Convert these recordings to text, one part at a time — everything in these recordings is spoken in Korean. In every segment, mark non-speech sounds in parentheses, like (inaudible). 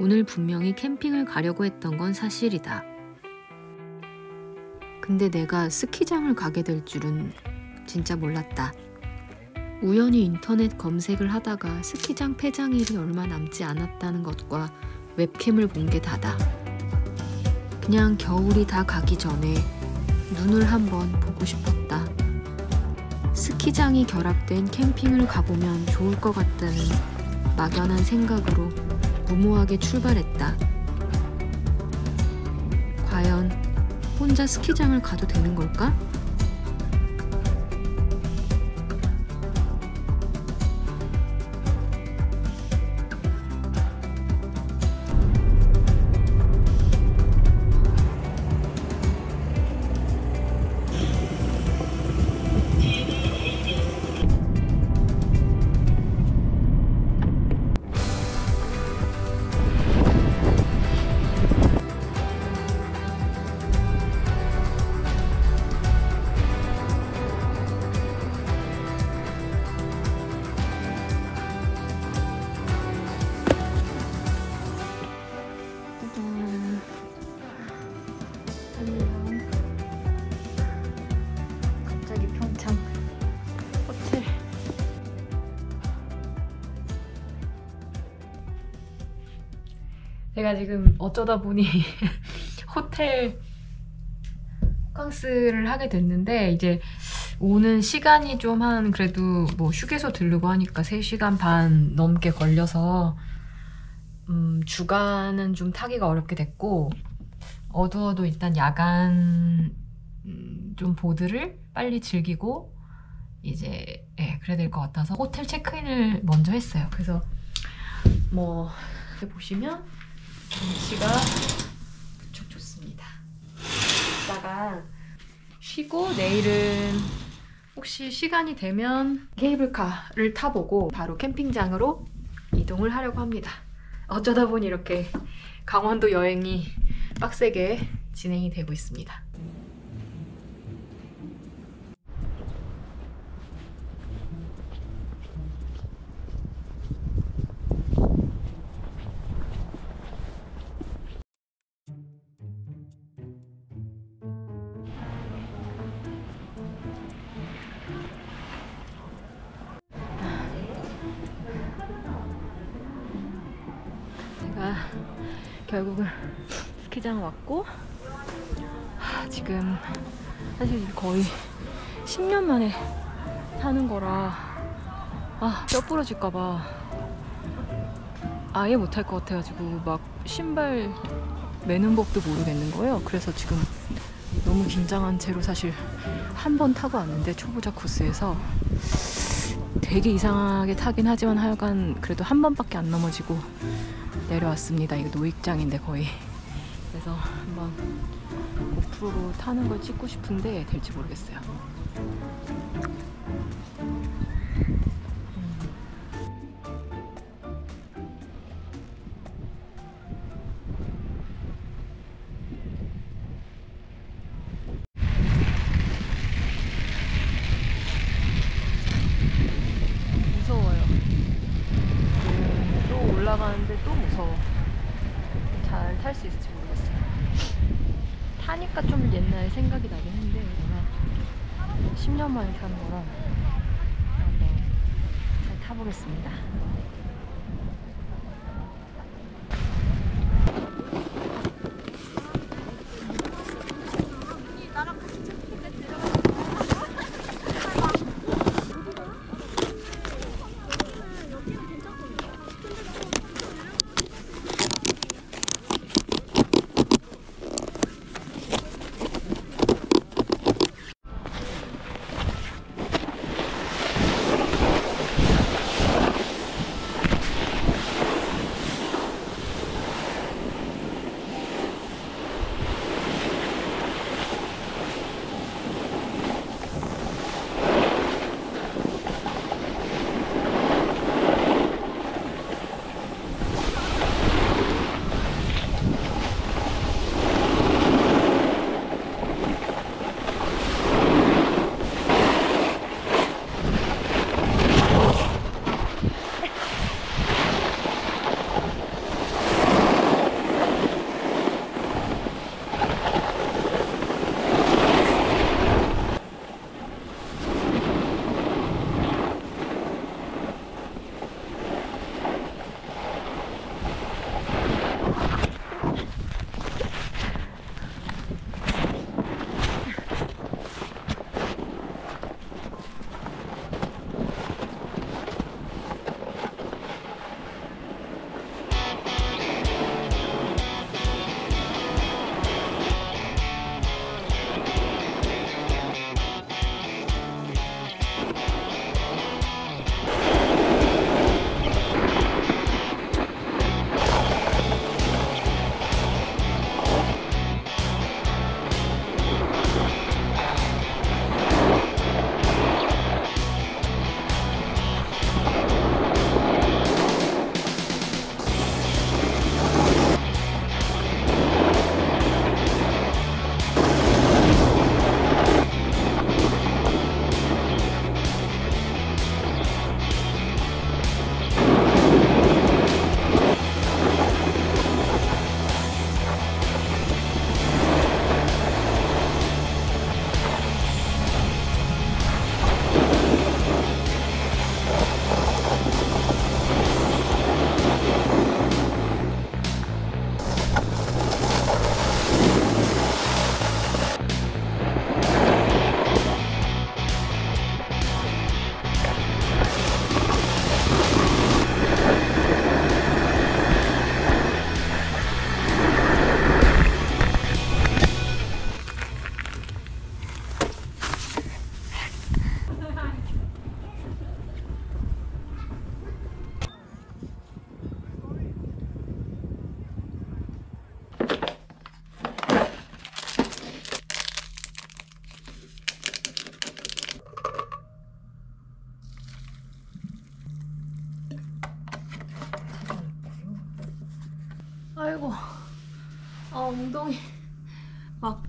오늘 분명히 캠핑을 가려고 했던 건 사실이다. 근데 내가 스키장을 가게 될 줄은 진짜 몰랐다. 우연히 인터넷 검색을 하다가 스키장 폐장일이 얼마 남지 않았다는 것과 웹캠을 본 게 다다. 그냥 겨울이 다 가기 전에 눈을 한번 보고 싶었다. 스키장이 결합된 캠핑을 가보면 좋을 것 같다는 막연한 생각으로 무모하게 출발했다. 과연 혼자 스키장을 가도 되는 걸까? 지금 어쩌다 보니 (laughs) 호텔 호캉스를 하게 됐는데 이제 오는 시간이 좀 한 그래도 뭐 휴게소 들르고 하니까 3시간 반 넘게 걸려서 음, 주간은 좀 타기가 어렵게 됐고 어두워도 일단 야간 음, 좀 보드를 빨리 즐기고 이제 예, 그래야 될 것 같아서 호텔 체크인을 먼저 했어요. 그래서 뭐 이렇게 보시면 경치가 무척 좋습니다. 이따가 쉬고 내일은 혹시 시간이 되면 케이블카를 타보고 바로 캠핑장으로 이동을 하려고 합니다. 어쩌다 보니 이렇게 강원도 여행이 빡세게 진행이 되고 있습니다. 결국은 스키장 왔고 하, 지금 사실 거의 10년 만에 타는 거라 아, 뼈 부러질까봐 아예 못할 것 같아가지고 막 신발 매는 법도 모르겠는 거예요. 그래서 지금 너무 긴장한 채로 사실 한 번 타고 왔는데 초보자 코스에서 되게 이상하게 타긴 하지만 하여간 그래도 한 번밖에 안 넘어지고 내려왔습니다. 이거 노익장인데 거의. 그래서 한번 고프로로 타는 걸 찍고 싶은데 될지 모르겠어요. 10년 만에 타는 거라 한번 잘 타보겠습니다.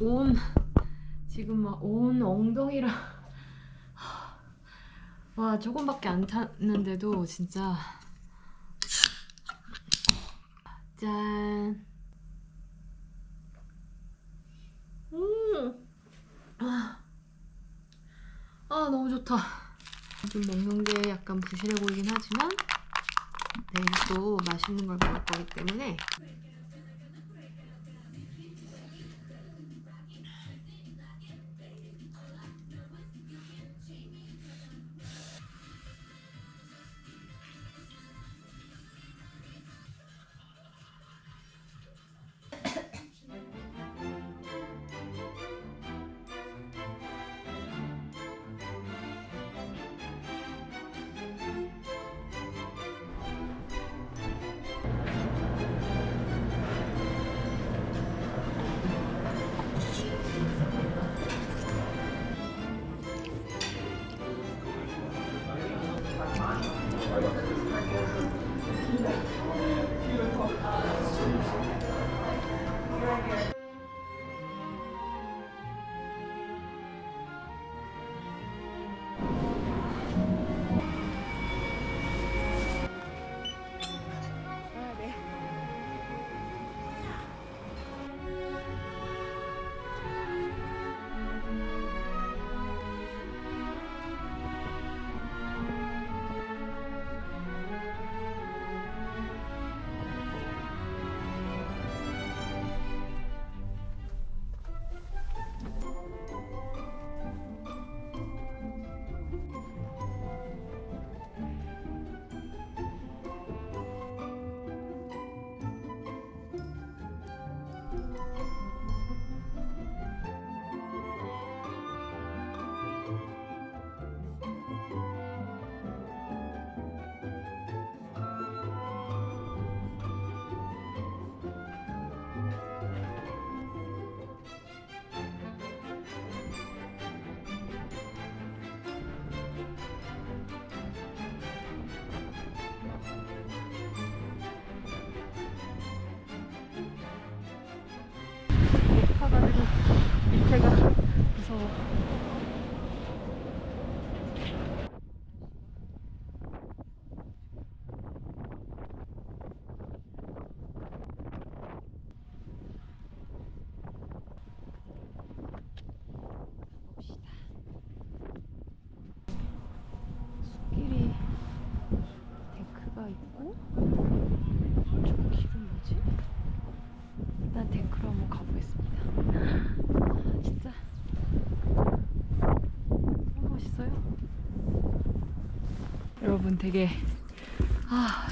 온 지금 막 온 엉덩이랑. 와 조금밖에 안 탔는데도 진짜. 짠. 음. 아, 아 너무 좋다. 좀 먹는 게 약간 부실해 보이긴 하지만 내일 또 맛있는 걸 먹을 거기 때문에 무서워. 봅시다. 숲길이 데크가 있고 저 길은 뭐지? 일단 데크로 한번 가보겠습니다. 아, 진짜 너무 멋있어요. 여러분 되게 아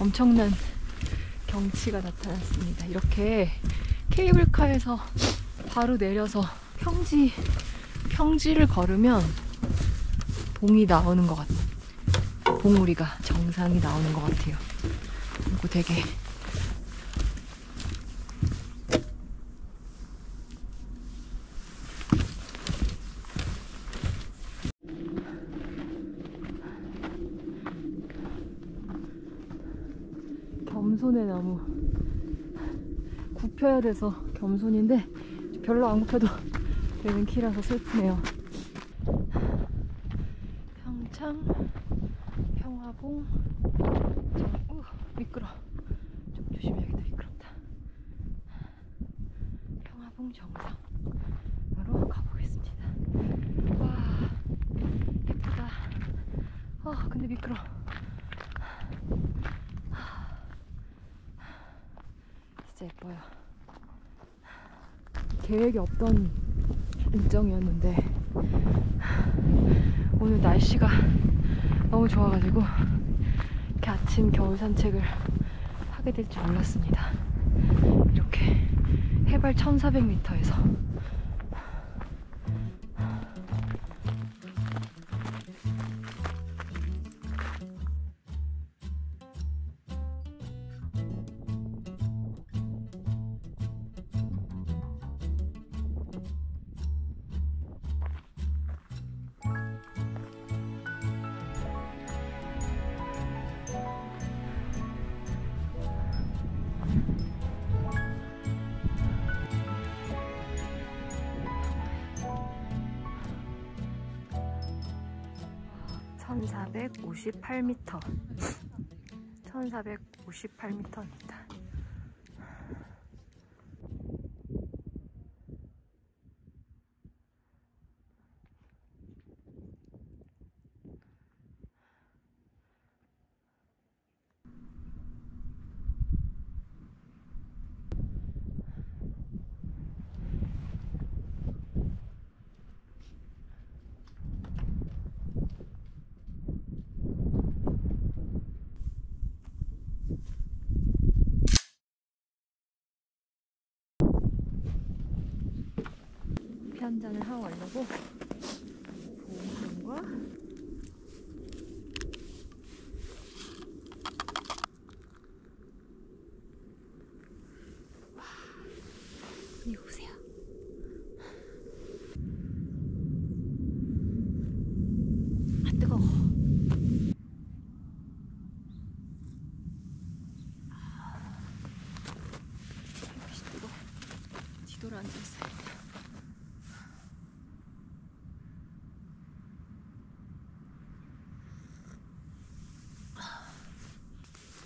엄청난 경치가 나타났습니다. 이렇게 케이블카에서 바로 내려서 평지 평지를 걸으면 봉이 나오는 것 같. 봉우리가 정상이 나오는 것 같아요. 그리고 되게 굽혀야 돼서 겸손인데 별로 안 굽혀도 되는 키라서 슬프네요. 평창 평화봉. 정, 우 미끄러. 좀 조심해야겠다 미끄럽다. 평화봉 정상으로 가보겠습니다. 와 예쁘다. 아 근데 미끄러 진짜 예뻐요. 계획이 없던 일정이었는데 오늘 날씨가 너무 좋아가지고 이렇게 아침 겨울 산책을 하게 될 줄 몰랐습니다. 이렇게 해발 1400m에서 1458m 1458m입니다 한 잔을 하고 가려고 보온과 이거 보세요. 아 뜨거워. 햇빛이 뜨거. 뒤돌아 앉아 있어요.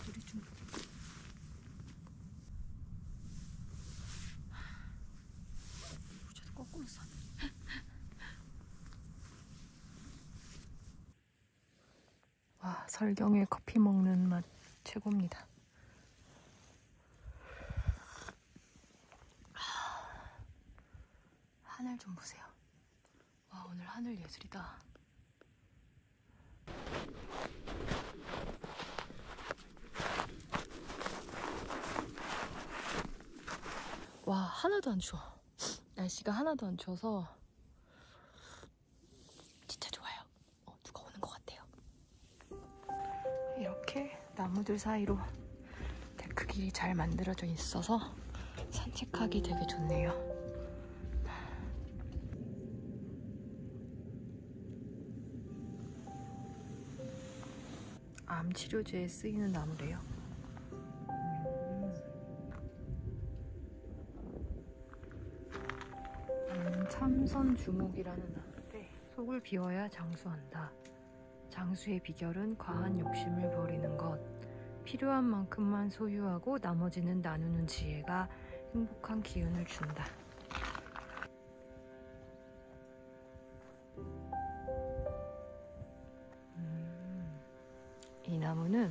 물이 좀 모자도 거꾸로 써. 와 설경에 커피 먹는 맛 최고입니다. 하늘 좀 보세요. 와 오늘 하늘 예술이다. 와 하나도 안 추워. 날씨가 하나도 안 추워서 나무들 사이로 데크 길이 잘 만들어져 있어서 산책하기 되게 좋네요. 암 치료제에 쓰이는 나무래요. 음, 참선 주목이라는 나무인데 속을 비워야 장수한다. 장수의 비결은 과한 욕심을 버리는 것. 필요한 만큼만 소유하고 나머지는 나누는 지혜가 행복한 기운을 준다. 음, 이 나무는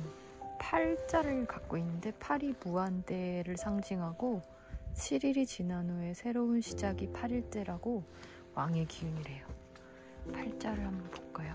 팔자를 갖고 있는데 팔이 무한대를 상징하고 7일이 지난 후에 새로운 시작이 8일 때라고 왕의 기운이래요. 팔자를 한번 볼까요?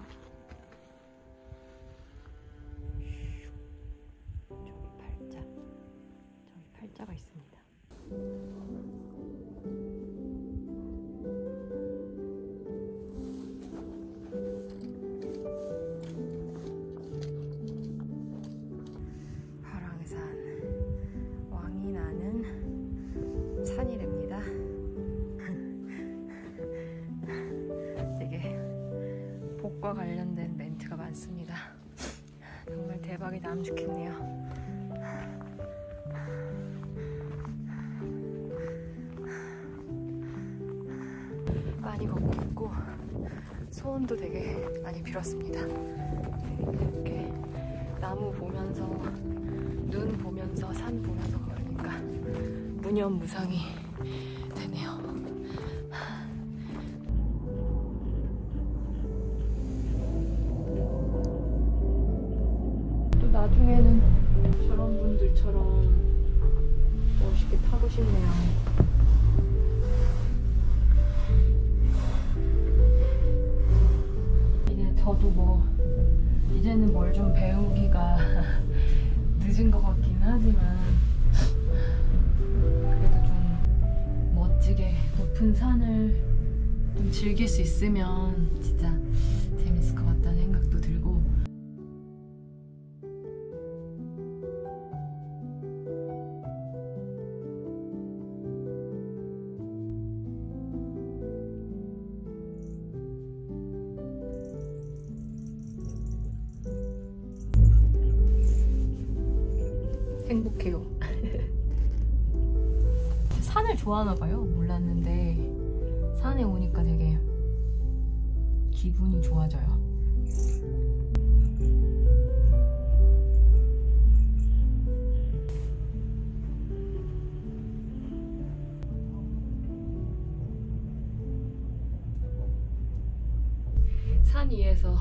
관련된 멘트가 많습니다. (laughs) 정말 대박이 나면 좋겠네요. 많이 걷고 있고 소원도 되게 많이 빌었습니다. 이렇게 나무 보면서 눈 보면서 산 보면서 걸으니까 무념무상이 멋지게 높은 산을 좀 즐길 수 있으면 진짜 재밌을 것 같다는 생각도 들고 기분이 좋아져요. 산 위에서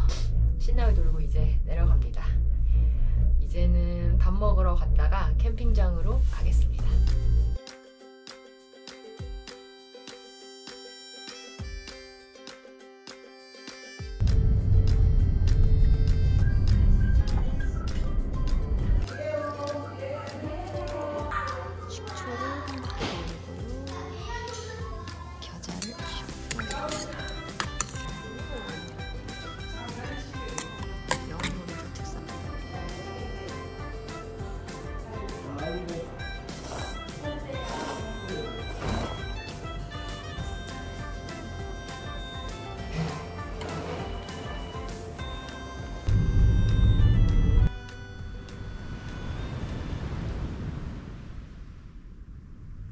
신나게 놀고 이제 내려갑니다. 이제는 밥 먹으러 갔다가 캠핑장으로 가겠습니다.